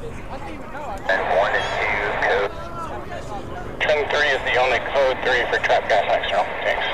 And 1 and 2, code. Trend 3 is the only code 3 for trap gas external. Thanks.